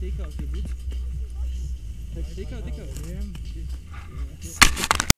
take out je boot. Take out, take out.